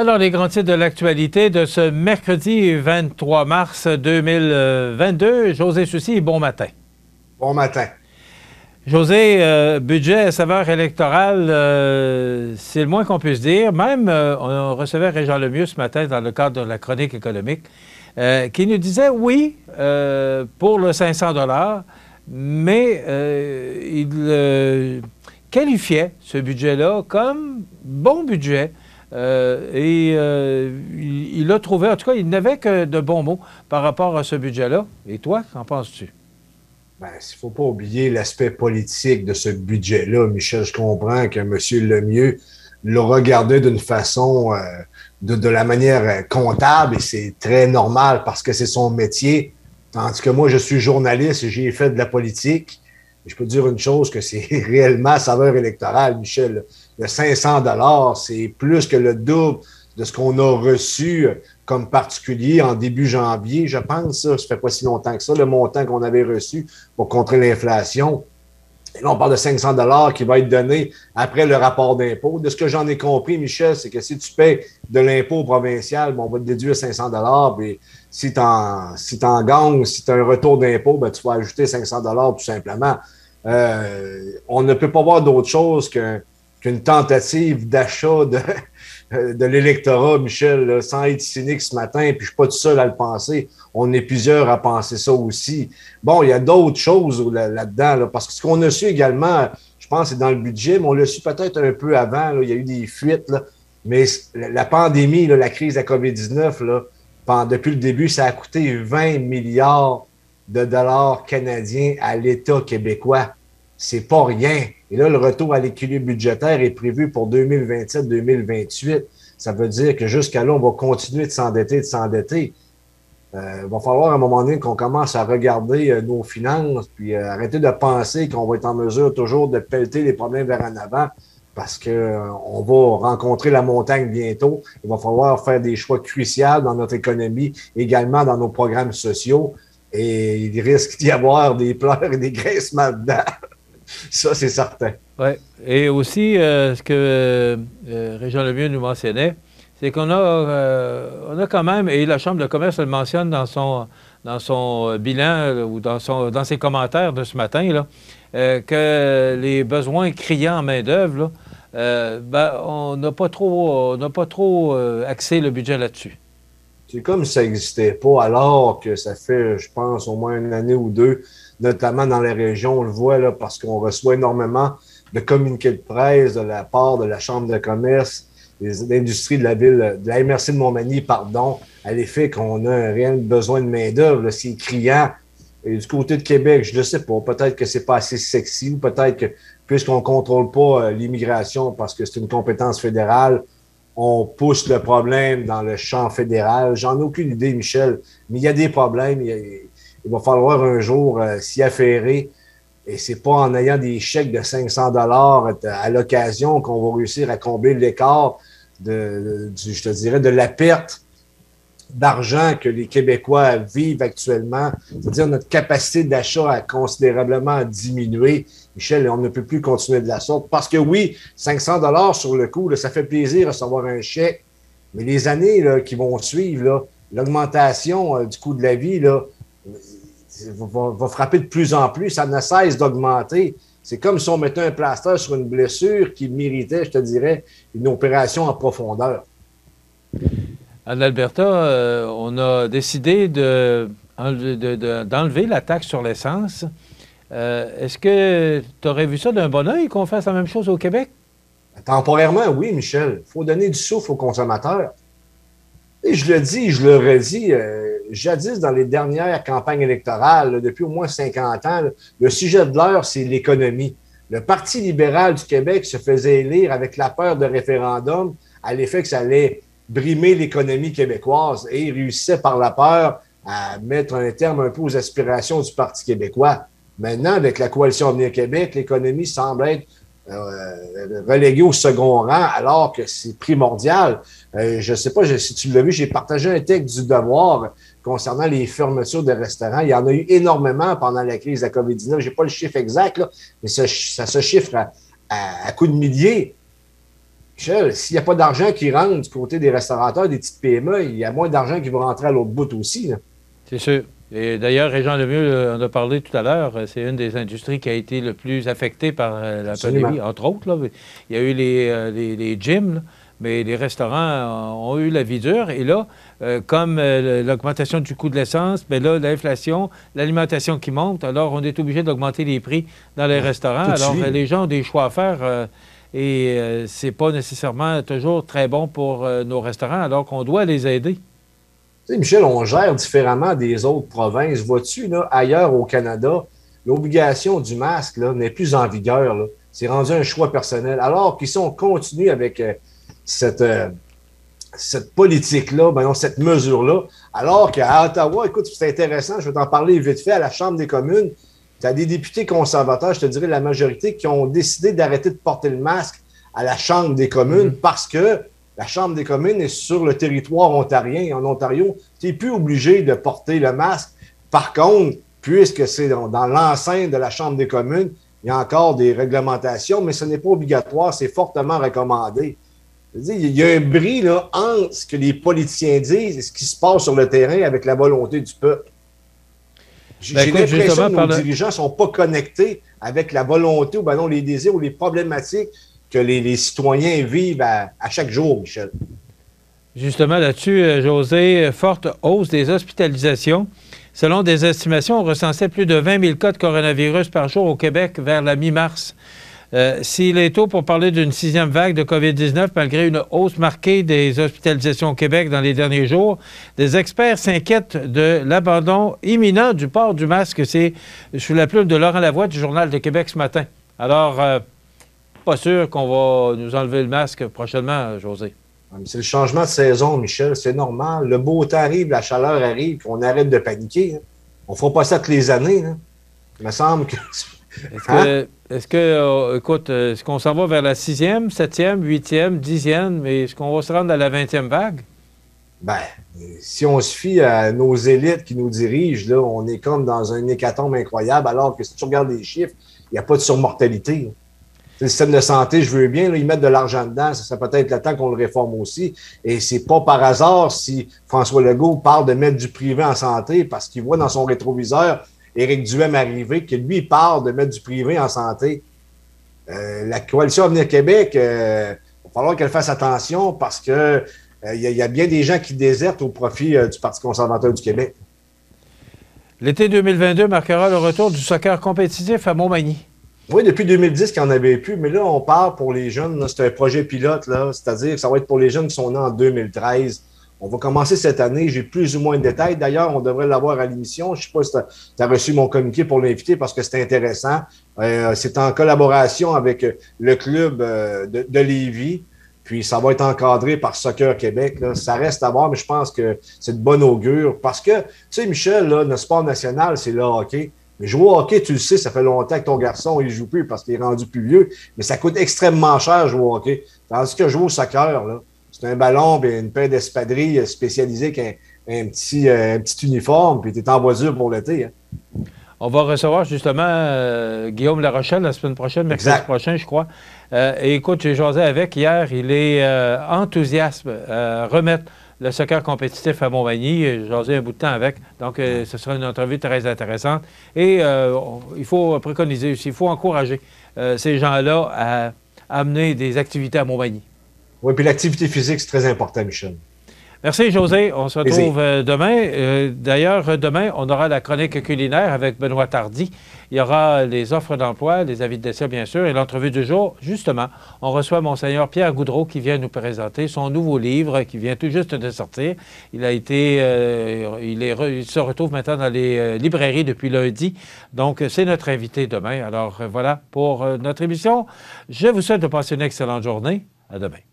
Alors, les grands titres de l'actualité de ce mercredi 23 mars 2022. José Soucy, bon matin. Bon matin. José, euh, budget à saveur électorale, euh, c'est le moins qu'on puisse dire. Même, euh, on recevait Régent Lemieux ce matin dans le cadre de la chronique économique, qui nous disait oui pour le 500 dollars, mais il qualifiait ce budget-là comme bon budget euh, et euh, il, a trouvé, en tout cas, il n'avait que de bons mots par rapport à ce budget-là. Et toi, qu'en penses-tu? Bien, il ne faut pas oublier l'aspect politique de ce budget-là. Michel, je comprends que M. Lemieux le regardait d'une façon, euh, de, la manière comptable, et c'est très normal parce que c'est son métier. Tandis que moi, je suis journaliste et j'ai fait de la politique. je peux dire une chose, que c'est réellement saveur électorale, Michel le 500 dollars, c'est plus que le double de ce qu'on a reçu comme particulier en début janvier, je pense. Ça, ça fait pas si longtemps que ça, le montant qu'on avait reçu pour contrer l'inflation. Et là, on parle de 500 dollars qui va être donné après le rapport d'impôt. De ce que j'en ai compris, Michel, c'est que si tu payes de l'impôt provincial, on va te déduire 500 dollars. si tu en, si en gagnes, si tu as un retour d'impôt, ben, tu vas ajouter 500 dollars tout simplement. Euh, on ne peut pas voir d'autre chose qu'un qu'une tentative d'achat de, de l'électorat, Michel, sans être cynique ce matin, puis je suis pas tout seul à le penser. On est plusieurs à penser ça aussi. Bon, il y a d'autres choses là-dedans, parce que ce qu'on a su également, je pense, c'est dans le budget, mais on l'a su peut-être un peu avant. il y a eu des fuites, mais la pandémie, la crise de la COVID-19, depuis le début, ça a coûté 20 milliards de dollars canadiens à l'État québécois. C'est pas rien. Et là, le retour à l'équilibre budgétaire est prévu pour 2027-2028. Ça veut dire que jusqu'à là, on va continuer de s'endetter, de s'endetter. Euh, il va falloir à un moment donné qu'on commence à regarder euh, nos finances, puis euh, arrêter de penser qu'on va être en mesure toujours de pelleter les problèmes vers en avant, parce qu'on va rencontrer la montagne bientôt. Il va falloir faire des choix cruciaux dans notre économie, également dans nos programmes sociaux, et il risque d'y avoir des pleurs et des graissements dedans. Ça, c'est certain. Oui. Et aussi, euh, ce que euh, Régent Lemieux nous mentionnait, c'est qu'on a, euh, on a quand même, et la Chambre de commerce le mentionne dans son, dans son bilan ou dans, son, dans ses commentaires de ce matin, là, que les besoins criants en main-d'œuvre, ben, on n'a pas trop, on pas trop axé le budget là-dessus. C'est comme si ça n'existait pas, alors que ça fait, je pense, au moins une année ou deux notamment dans les régions. On le voit là, parce qu'on reçoit énormément de communiqués de presse de la part de la Chambre de commerce, des industries de la ville, de la MRC de Montmagny, pardon, à l'effet qu'on a un réel besoin de main-d'œuvre. C'est criant. Et du côté de Québec, je ne sais pas. Peut-être que c'est pas assez sexy ou peut-être que puisqu'on ne contrôle pas euh, l'immigration parce que c'est une compétence fédérale, on pousse le problème dans le champ fédéral. J'en ai aucune idée, Michel, mais il y a des problèmes. Il va falloir un jour euh, s'y affairer. Et c'est pas en ayant des chèques de 500 dollars à l'occasion qu'on va réussir à combler l'écart de, je te dirais, de la perte d'argent que les Québécois vivent actuellement. C'est-à-dire notre capacité d'achat a considérablement diminué. Michel, on ne peut plus continuer de la sorte. Parce que oui, 500 dollars sur le coup, ça fait plaisir de recevoir un chèque. Mais les années qui vont suivre, l'augmentation euh, du coût de la vie, là, va, frapper de plus en plus. Ça ne cesse d'augmenter. C'est comme si on mettait un plaster sur une blessure qui méritait, je te dirais, une opération en profondeur. En Alberta, euh, on a décidé d'enlever la taxe sur l'essence. Euh, est-ce que tu aurais vu ça d'un bon oeil qu'on fasse la même chose au Québec? Temporairement, oui, Michel. Il faut donner du souffle aux consommateurs. Et je le dis, je le redis, euh, jadis dans les dernières campagnes électorales, depuis au moins 50 ans, le sujet de l'heure, c'est l'économie. Le Parti libéral du Québec se faisait élire avec la peur de référendum à l'effet que ça allait brimer l'économie québécoise et il réussissait par la peur à mettre un terme un peu aux aspirations du Parti québécois. Maintenant, avec la coalition Avenir Québec, l'économie semble être euh, relégué au second rang alors que c'est primordial. Euh, je ne sais pas si tu l'as vu, j'ai partagé un texte du devoir concernant les fermetures de restaurants. Il y en a eu énormément pendant la crise de la COVID-19. Je n'ai pas le chiffre exact, mais ça, se chiffre à, à, coups de milliers. Michel, s'il n'y a pas d'argent qui rentre du côté des restaurateurs, des petites PME, il y a moins d'argent qui va rentrer à l'autre bout aussi. C'est sûr. Et d'ailleurs, Régent Lemieux en a parlé tout à l'heure. C'est une des industries qui a été le plus affectée par euh, la pandémie, entre autres. Là. Il y a eu les, euh, les, gyms, mais les restaurants ont eu la vie dure. Et là, euh, comme l'augmentation du coût de l'essence, mais ben là, l'inflation, l'alimentation qui monte, alors on est obligé d'augmenter les prix dans les restaurants. Alors, les gens ont des choix à faire. et c'est pas nécessairement toujours très bon pour nos restaurants, alors qu'on doit les aider. Michel, on gère différemment des autres provinces. Vois-tu, ailleurs au Canada, l'obligation du masque n'est plus en vigueur. C'est rendu un choix personnel. Alors qu'ici, on continue avec euh, cette, euh, cette politique-là, ben cette mesure-là. Alors qu'à Ottawa, écoute, c'est intéressant, je vais t'en parler vite fait, à la Chambre des communes, tu as des députés conservateurs, je te dirais la majorité, qui ont décidé d'arrêter de porter le masque à la Chambre des communes mm-hmm. parce que la Chambre des communes est sur le territoire ontarien. En Ontario, tu n'es plus obligé de porter le masque. Par contre, puisque c'est dans, l'enceinte de la Chambre des communes, il y a encore des réglementations, mais ce n'est pas obligatoire, c'est fortement recommandé. Il y a un bris là, entre ce que les politiciens disent et ce qui se passe sur le terrain avec la volonté du peuple. J'ai ben, l'impression que nos dirigeants ne sont pas connectés avec la volonté ou ben non, les désirs ou les problématiques que les, citoyens vivent à, chaque jour, Michel. Justement, là-dessus, euh, José, forte hausse des hospitalisations. Selon des estimations, on recensait plus de 20 000 cas de coronavirus par jour au Québec vers la mi-mars. Euh, s'il est tôt pour parler d'une sixième vague de COVID-19, malgré une hausse marquée des hospitalisations au Québec dans les derniers jours, des experts s'inquiètent de l'abandon imminent du port du masque. C'est sous la plume de Laurent Lavoie du Journal de Québec ce matin. Alors, euh, pas sûr qu'on va nous enlever le masque prochainement, José. C'est le changement de saison, Michel. C'est normal. Le beau temps arrive, la chaleur arrive, qu'on arrête de paniquer. Hein. On ne fera pas ça toutes les années. Hein. Il me semble que. Est-ce que, euh, écoute, euh, est-ce qu'on s'en va vers la sixième, septième, huitième, dixième, mais est-ce qu'on va se rendre à la vingtième vague? Ben, si on se fie à nos élites qui nous dirigent, là, on est comme dans un hécatombe incroyable, alors que si tu regardes les chiffres, il n'y a pas de surmortalité le système de santé, je veux bien, là, ils mettent de l'argent dedans, ça serait peut-être le temps qu'on le réforme aussi. Et c'est pas par hasard si François Legault parle de mettre du privé en santé parce qu'il voit dans son rétroviseur Éric Duhem arriver, que lui parle de mettre du privé en santé. Euh, la coalition Avenir Québec, euh, il va falloir qu'elle fasse attention parce que euh, il y, a bien des gens qui désertent au profit du Parti conservateur du Québec. L'été 2022 marquera le retour du soccer compétitif à Montmagny. Oui, depuis 2010 qu'il n'y en avait plus, mais là, on parle pour les jeunes, c'est un projet pilote, c'est-à-dire que ça va être pour les jeunes qui sont nés en 2013. On va commencer cette année, j'ai plus ou moins de détails. D'ailleurs, on devrait l'avoir à l'émission. Je ne sais pas si tu as, reçu mon communiqué pour l'inviter parce que c'est intéressant. Euh, c'est en collaboration avec le club euh, de, de Lévis. Puis ça va être encadré par Soccer Québec. Ça reste à voir, mais je pense que c'est de bonne augure. Parce que, tu sais, Michel, là, notre sport national, c'est le hockey. Mais jouer au hockey, tu le sais, ça fait longtemps que ton garçon, il joue plus parce qu'il est rendu plus vieux. Mais ça coûte extrêmement cher jouer au hockey. Tandis que jouer au soccer, là, c'est un ballon et une paire d'espadrilles spécialisées avec un, petit, euh, petit uniforme, puis tu es en voiture pour l'été. Hein. On va recevoir justement euh, Guillaume Larochelle la semaine prochaine, mercredi prochain, je crois. Euh, et écoute, j'ai jasé avec hier, il est enthousiaste à remettre le soccer compétitif à Montmagny. J'ai un bout de temps avec. Donc, ce sera une entrevue très intéressante. Et il faut préconiser aussi, il faut encourager ces gens-là à, amener des activités à Montmagny. Oui, puis l'activité physique, c'est très important, Michel. Merci, José. On se retrouve euh, demain. Euh, d'ailleurs, demain, on aura la chronique culinaire avec Benoît Tardy. Il y aura les offres d'emploi, les avis de décès, bien sûr, et l'entrevue du jour. Justement, on reçoit Monseigneur Pierre Goudreau qui vient nous présenter son nouveau livre qui vient tout juste de sortir. Il a été, euh, il, est il, se retrouve maintenant dans les librairies depuis lundi. Donc, c'est notre invité demain. Alors, voilà pour notre émission. Je vous souhaite de passer une excellente journée. À demain.